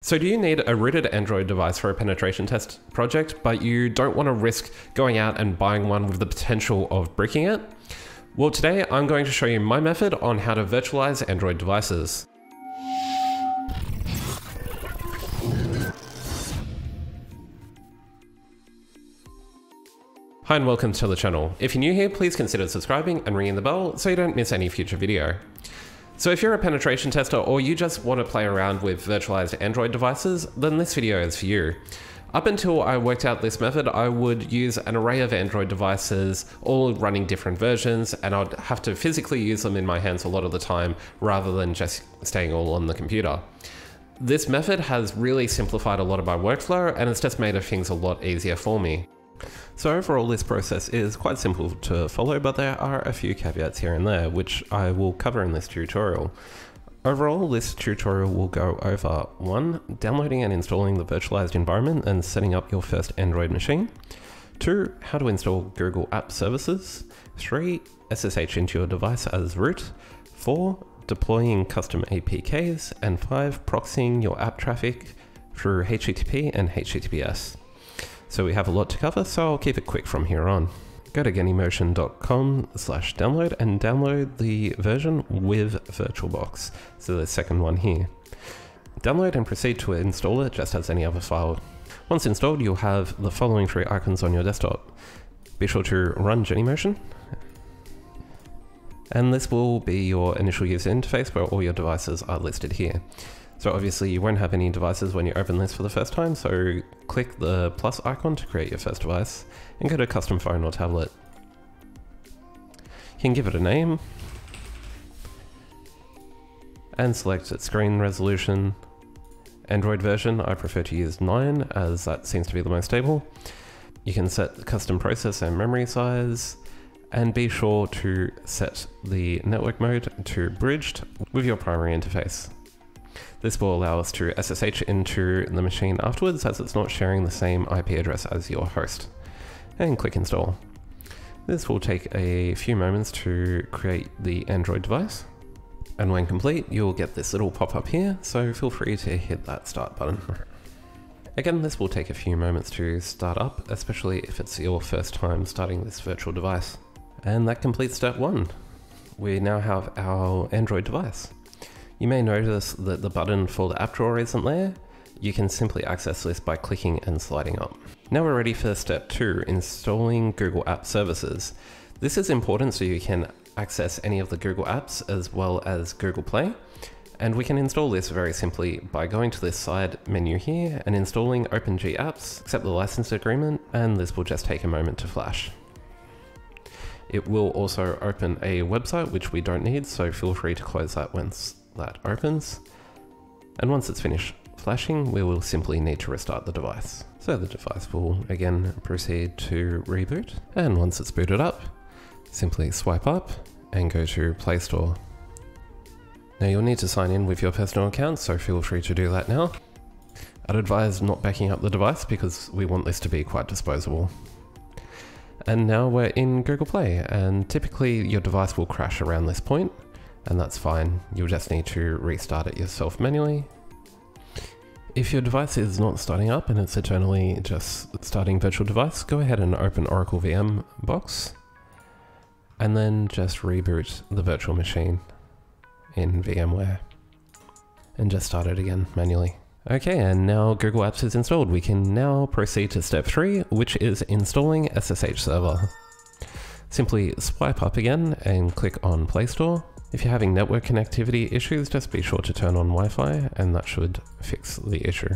So do you need a rooted Android device for a penetration test project, but you don't want to risk going out and buying one with the potential of bricking it? Well, today I'm going to show you my method on how to virtualize Android devices. Hi and welcome to the channel. If you're new here, please consider subscribing and ringing the bell so you don't miss any future video. So if you're a penetration tester or you just want to play around with virtualized Android devices, then this video is for you. Up until I worked out this method, I would use an array of Android devices, all running different versions, and I'd have to physically use them in my hands a lot of the time rather than just staying all on the computer. This method has really simplified a lot of my workflow and it's just made things a lot easier for me. So overall this process is quite simple to follow, but there are a few caveats here and there, which I will cover in this tutorial. Overall, this tutorial will go over 1. Downloading and installing the virtualized environment and setting up your first Android machine. 2. How to install Google App Services. 3. SSH into your device as root. 4. Deploying custom APKs. And 5. Proxying your app traffic through HTTP and HTTPS. So we have a lot to cover, so I'll keep it quick from here on. Go to genymotion.com slash download and download the version with VirtualBox, so the second one here. Download and proceed to install it just as any other file. Once installed, you'll have the following three icons on your desktop. Be sure to run Genymotion, and this will be your initial user interface where all your devices are listed here. So obviously you won't have any devices when you open this for the first time, so click the plus icon to create your first device and go to custom phone or tablet. You can give it a name and select its screen resolution. Android version, I prefer to use 9 as that seems to be the most stable. You can set the custom process and memory size and be sure to set the network mode to bridged with your primary interface. This will allow us to SSH into the machine afterwards as it's not sharing the same IP address as your host. And click install. This will take a few moments to create the Android device. And when complete, you'll get this little pop-up here, so feel free to hit that start button. Again, this will take a few moments to start up, especially if it's your first time starting this virtual device. And that completes step one. We now have our Android device. You may notice that the button for the app drawer isn't there. You can simply access this by clicking and sliding up. Now we're ready for step two, installing Google App Services. This is important so you can access any of the Google apps as well as Google Play. And we can install this very simply by going to this side menu here and installing Open GApps, accept the license agreement, and this will just take a moment to flash. It will also open a website which we don't need, so feel free to close that once that opens. And once it's finished flashing, we will simply need to restart the device. So the device will again proceed to reboot. And once it's booted up, simply swipe up and go to Play Store. Now you'll need to sign in with your personal account, so feel free to do that now. I'd advise not backing up the device because we want this to be quite disposable. And now we're in Google Play, and typically your device will crash around this point and that's fine. You'll just need to restart it yourself manually. If your device is not starting up and it's eternally just starting virtual device, go ahead and open Oracle VM box and then just reboot the virtual machine in VMware and just start it again manually. Okay, and now Google Apps is installed. We can now proceed to step three, which is installing SSH Server. Simply swipe up again and click on Play Store if you're having network connectivity issues, just be sure to turn on Wi-Fi and that should fix the issue.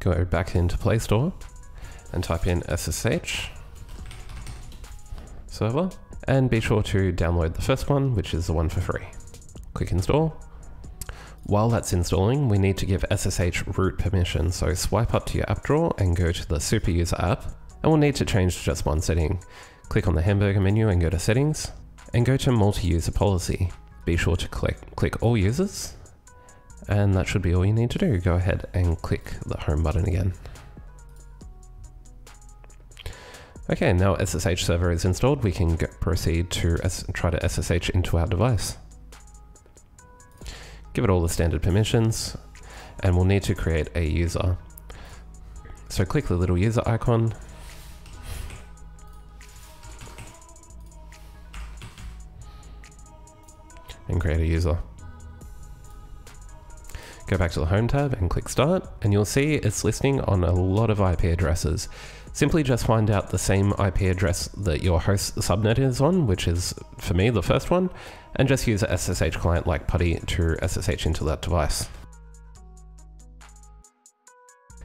Go back into Play Store and type in SSH server and be sure to download the first one, which is the one for free. Click install. While that's installing, we need to give SSH root permission, so swipe up to your app drawer and go to the super user app, and we'll need to change just one setting. Click on the hamburger menu and go to settings, and go to multi-user policy. Be sure to click, click all users and that should be all you need to do. Go ahead and click the home button again. Okay, now SSH server is installed, we can proceed to try to SSH into our device. Give it all the standard permissions, and we'll need to create a user. So click the little user icon. And create a user. Go back to the Home tab and click Start, and you'll see it's listing on a lot of IP addresses. Simply just find out the same IP address that your host subnet is on, which is, for me, the first one, and just use a SSH client like PuTTY to SSH into that device.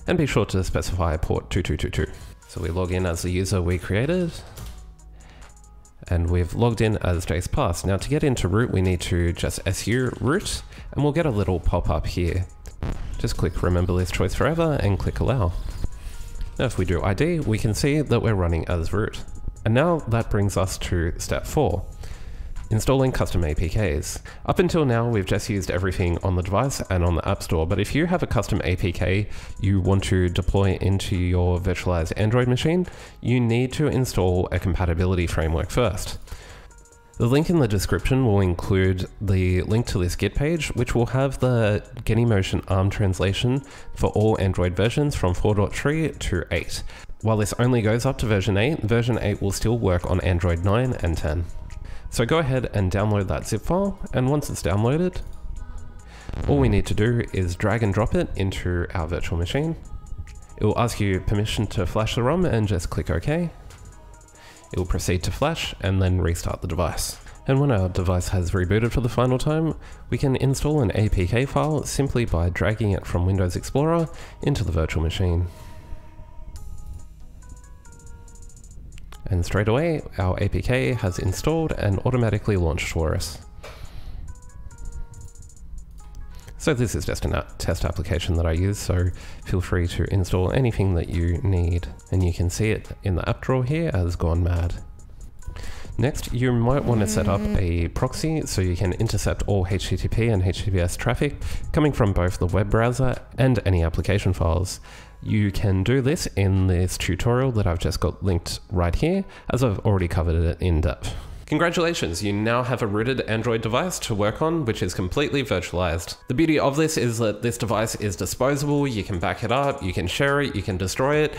And be sure to specify port 2222. So we log in as the user we created, and we've logged in as Jace Pass. Now to get into root, we need to just su root, and we'll get a little pop-up here. Just click remember this choice forever and click allow. Now if we do ID, we can see that we're running as root. And now that brings us to step 4, installing custom APKs. Up until now, we've just used everything on the device and on the App Store, but if you have a custom APK you want to deploy into your virtualized Android machine, you need to install a compatibility framework first. The link in the description will include the link to this Git page, which will have the Genymotion ARM translation for all Android versions from 4.3 to 8. While this only goes up to version 8, version 8 will still work on Android 9 and 10. So go ahead and download that zip file, and once it's downloaded, all we need to do is drag and drop it into our virtual machine. It will ask you permission to flash the ROM and just click OK. It will proceed to flash and then restart the device. And when our device has rebooted for the final time, we can install an APK file simply by dragging it from Windows Explorer into the virtual machine. And straight away, our APK has installed and automatically launched for us. So this is just a test application that I use, so feel free to install anything that you need. And you can see it in the app drawer here as Gone Mad. Next, you might want to set up mm. a proxy so you can intercept all HTTP and HTTPS traffic coming from both the web browser and any application files. You can do this in this tutorial that I've just got linked right here, as I've already covered it in depth. Congratulations, you now have a rooted Android device to work on, which is completely virtualized. The beauty of this is that this device is disposable, you can back it up, you can share it, you can destroy it,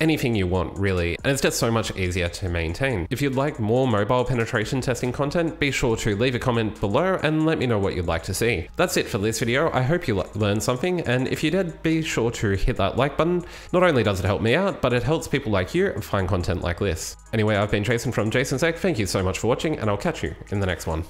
anything you want really, and it's just so much easier to maintain. If you'd like more mobile penetration testing content, be sure to leave a comment below and let me know what you'd like to see. That's it for this video, I hope you learned something, and if you did, be sure to hit that like button. Not only does it help me out, but it helps people like you find content like this. Anyway, I've been Jason from JSON SEC, thank you so much for watching, and I'll catch you in the next one.